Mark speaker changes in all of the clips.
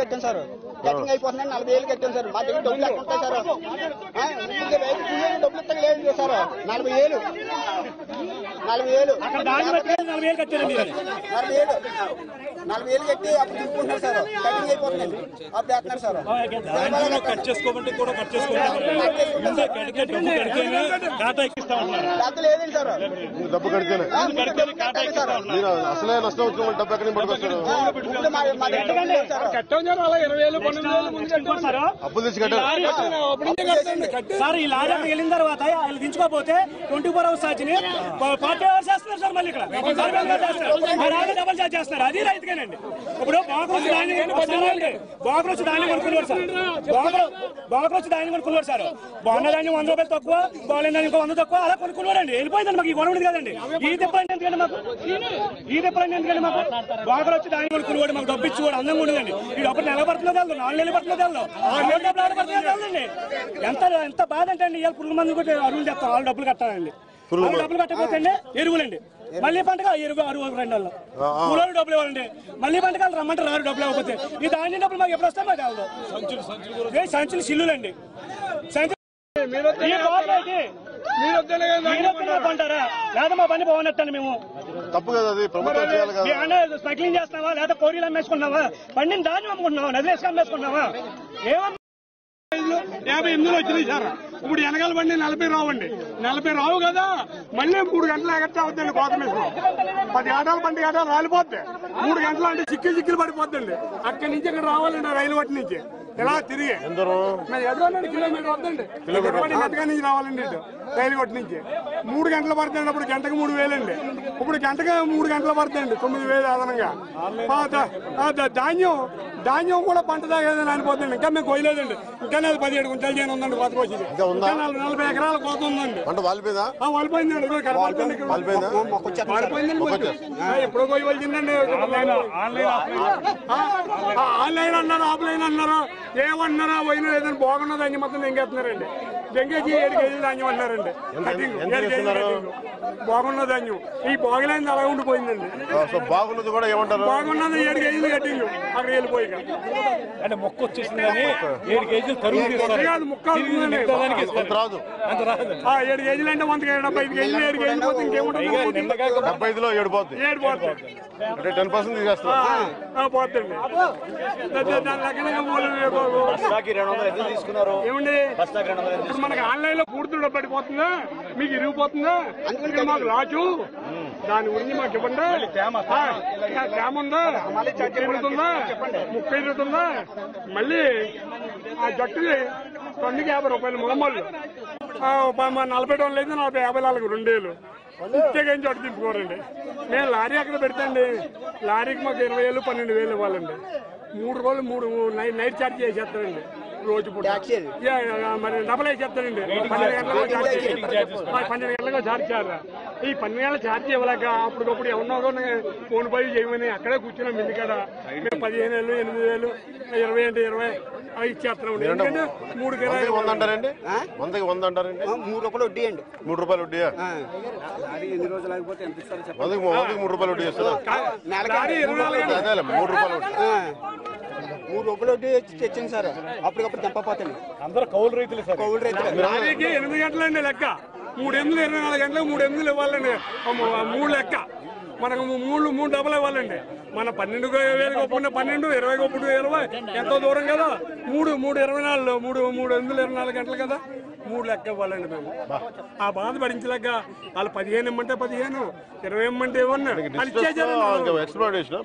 Speaker 1: కట్టాం sir? Cutting అయిపోతున్నాయి నలభై వేలు కట్టాం సార్. మా దగ్గర డబ్బులు ఎక్కడ ఉంటాయి సార్? డబ్బులు ఇస్తాక లేదు సార్. నలభై వేలు నలభై వేలు
Speaker 2: బట్టి నలభై వేలు ఇది.
Speaker 1: నలభై వేలు నలభై వేలు కట్టి అప్పుడు తీసుకుంటున్నారు సార్. కటింగ్ అప్పుడు వేస్తున్నారు సార్.
Speaker 2: కట్ చేసుకోమంటే కూడా కట్ డబ్బు
Speaker 1: లేదండి సార్?
Speaker 3: డబ్బు కడితేనే
Speaker 1: సార్
Speaker 3: మీరు అసలే నష్టం వచ్చిన డబ్బు ఎక్కడి పట్టుకొస్తారు?
Speaker 1: సార్.
Speaker 2: సార్
Speaker 3: అప్పులు తెచ్చి కట్టారు
Speaker 2: సార్ ఈ లారీ వెళ్ళిన తర్వాత వాళ్ళు దించుకోకపోతే twenty four hours forty hours చేస్తున్నారు సార్ మళ్ళీ ఇక్కడ. చేస్తున్నారు. ఆ అది రైతుకేనండి. ఇప్పుడు బాగురొచ్చి ధాన్యం బాగురొచ్చి ధాన్యం కొనుక్కున్నారు సార్. బాగురు బాగురొచ్చి కొనుక్కున్నారు సార్. బాగున్న దాన్ని వంద రూపాయలు తక్కువ బాగాలేని దాన్ని ఇంకో వంద తక్కువ అలా కొనుక్కున్నారండి. వెళ్ళిపోయిందండి మాకు ఈ గొడవ ఉంది కదండి. ఈ తిప్పలండి ఎందుకండి మాకు? ఈ తిప్పలండి ఎందుకండి మాకు? బాగురొచ్చి దాన్ని కొనుక్కున్నాడు మాకు డబ్బు ఇచ్చి కూడా అందంగా ఉండదండి. ఈ డబ్బు నెల పడుతుందో తెలు నాలుగు నెలలు పడుతుందో తెలు ఆరు నెలలు డబ్బులు ఆడ పడుతుందో తెలదండి ఎంత ఎంత బాధ అంటే అండి ఇవాళ పురుగు మందు కూడా అరువులు చేస్తాం వాళ్ళు డబ్బులు కట్టాలండి. డబ్బులు కట్టకపోతే అండి ఎరువులండి మళ్ళీ పంటగా ఎరువు అరువు రెండు నెలలు. కూలోళ్ళు డబ్బులు ఇవ్వాలండి. మళ్ళీ పంటకాలు రమ్మంటే రారు డబ్బులు ఇవ్వకపోతే. ఈ ధాన్యం డబ్బులు మాకు ఎప్పుడు వస్తాయి? మాకు ఏ సంచులు సిల్లులండి. సంచులు కొంటారా లేదా మా పని బాగున్నట్టండి మేము.
Speaker 3: తప్పు కదా అది?
Speaker 2: స్మగ్లింగ్ చేస్తున్నావా? లేదా కోరీలు అమ్మేసుకున్నావా? పండిన ధాన్యం అమ్ముకుంటున్నావా? నదిలేసుకు అమ్మేసుకున్నావా? ఏమన్నా
Speaker 4: యాభై ఎనిమిదిలో వచ్చినాయి సార్. ఇప్పుడు వెనకాల బండి నలభై రావండి. నలభై రావు కదా? మళ్ళీ మూడు గంటలు ఎగట్టా అవుతుంది కోత మీద పది ఆటాలు పండి ఆటాలు రాలిపోద్ది మూడు గంటలు అంటే చిక్కి చిక్కులు పడిపోద్దండి. అక్కడి నుంచి ఇక్కడ రావాలండి రైలు వట్టి నుంచి. ఇలా తిరిగి. కిలోమీటర్ వద్దండి. మెత్తగా నుంచి రావాలండి ఇటు రైలు కొట్టి నుంచి. మూడు గంటలు పడుతుంది అప్పుడు గంటకు మూడు వేలండి. ఇప్పుడు గంటకు మూడు గంటలు పడుతుంది తొమ్మిది వేలు అదనంగా. ధాన్యం ధాన్యం కూడా పంట దాగేదని అనిపోతుంది ఇంకా మేము కొయ్యలేదండి. ఇంకా నేను పదిహేడు గుంటలు చేయను ఉందండి కోత కోసింది. నలభై ఎకరాల కోత ఉందండి.
Speaker 3: పంట వాలిపోయిందా?
Speaker 4: ఆ, వాలిపోయిందండి. ఎప్పుడో పోయి వచ్చిందండి ఆన్లైన్ అన్నారు ఆఫ్లైన్ అన్నారు. ఏమన్నారా? పోయినా ఏదైనా బాగున్నది అని మొత్తం దెంగేస్తున్నారండి. దెంగేసి ఏడు కేజీలు ధాన్యం? కటింగ్. బాగున్న ధాన్యం. ఈ బాగులేనిది అలా ఉండిపోయిందండి.
Speaker 3: సో బాగున్నది కూడా ఏమంటారు?
Speaker 4: బాగున్నది ఏడు కేజీలు కటింగ్. అక్కడ వెళ్ళిపోయి
Speaker 2: అంటే మొక్క వచ్చేసింది కానీ ఏడు కేజీలు
Speaker 4: ఉందండి.
Speaker 3: అంత రాదు.
Speaker 2: అంత రాదు.
Speaker 4: ఆ, ఏడు కేజీలు అంటే వంద డెబ్బై ఐదు కేజీలు ఏడు కేజీలు పోతే ఇంకేముంటుంది?
Speaker 3: డెబ్బై ఐదులో ఏడు
Speaker 4: పోతుంది
Speaker 3: అంటే టెన్ పర్సెంట్ తీసేస్తారు.
Speaker 4: ఆ, పోతుంది దాని- మూలం ఏమండి ఇప్పుడు మనకి ఆన్లైన్లో పూర్తి పడిపోతుందా? మీకు ఇరిగిపోతుందా? ఇక్కడ మాకు లాచు దాని గురించి మాకు ఇంకా తేమ ఉందా? ముప్పై ఇరుగుతుందా ముప్పై ఇరుగుతుందా మళ్ళీ ఆ జట్టుకి టన్నుకి యాభై రూపాయలు మామూలు ఆ, ప- మా నలభై టన్నులు అయితే నలభై యాభై నాలుగు రెండేళ్ళు. ఇంతకేం చోట దింపుకోరండి. మేము లారీ అక్కడ పెడతాండి లారీకి మాకు ఇరవై వేలు పన్నెండు వేలు ఇవ్వాలండి. మూడు రోజులు మూడు నైట్ నైట్ ఛార్జ్ చేసేస్తారండి రోజు మరి డబల్ వేసేస్తారండి పన్నెండు గంటలకు పన్నెండు గంటలకు ఛార్జ్ చేయాలి? ఈ పన్నెండు గంటల ఛార్జ్ ఇవ్వలేక అప్పటికప్పుడు ఎవరినో ఫోన్ పై చేయమని అక్కడే కూర్చున్నాం ఇంటికాడ మేము పదిహేను వేలు ఎనిమిది వేలు ఇరవై అంటే ఇరవై అవి ఇచ్చేస్తున్నాం ఎందుకంటే మూడు కిరాయి
Speaker 3: వంద అంటారండి? వందకి వంద అంటారండి?
Speaker 1: మూడు రూపాయలు వడ్డీ అండి.
Speaker 3: మూడు రూపాయలు వడ్డీయా?
Speaker 1: ఆ. అది ఎన్ని రోజులు ఆగిపోతే ఎంత ఇస్తారో
Speaker 3: వందకి వందకి మూడు రూపాయలు వడ్డీ. అదేలే మూడు రూపాయలు వడ్డీ.
Speaker 1: మూడు రూపాయలు వడ్డీ తెచ్చింది సార్. అప్పటికప్పుడు చంపపోతాను
Speaker 2: అందరూ కౌలు రైతులు సార్.
Speaker 1: కౌలు రైతులు.
Speaker 4: లారీకి ఎనిమిది గంటలండి లెక్క. మూడు ఎనిమిది ఇరవై నాలుగు గంటలకు మూడు ఎనిమిదిలు ఇవ్వాలండి మూడు లెక్క. మనకు మూడు మూడు డబ్బులు ఇవ్వాలండి. మన పన్నెండు వేలు ఒప్పుకున్న పన్నెండు ఇరవై ఒప్పుడు ఇరవై ఎంతో దూరం కదా? మూడు మూడు ఇరవై నాలుగు మూడు మూడు ఎనిమిది ఇరవై నాలుగు గంటలు కదా? మూడు లెక్క ఇవ్వాలండి మేము. ఆ బాధ భరించలేక వాళ్ళు పదిహేను ఇమ్మంటే పదిహేను ఇరవై ఇమ్మంటే
Speaker 3: ఎక్స్ప్లోరేషన్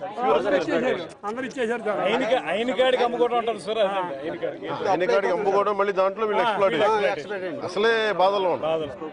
Speaker 4: అందరు ఇచ్చేసారు సార్.
Speaker 2: ఆయనకి ఆయన కాడికి అమ్ముకోవడం అంటారు సార్ ఆయన కాడికి
Speaker 3: ఎన్ని కాడికి అమ్ముకోవడం మళ్ళీ దాంట్లో వీళ్ళు ఎక్స్ప్లోర్ అసలే ఉన్నారు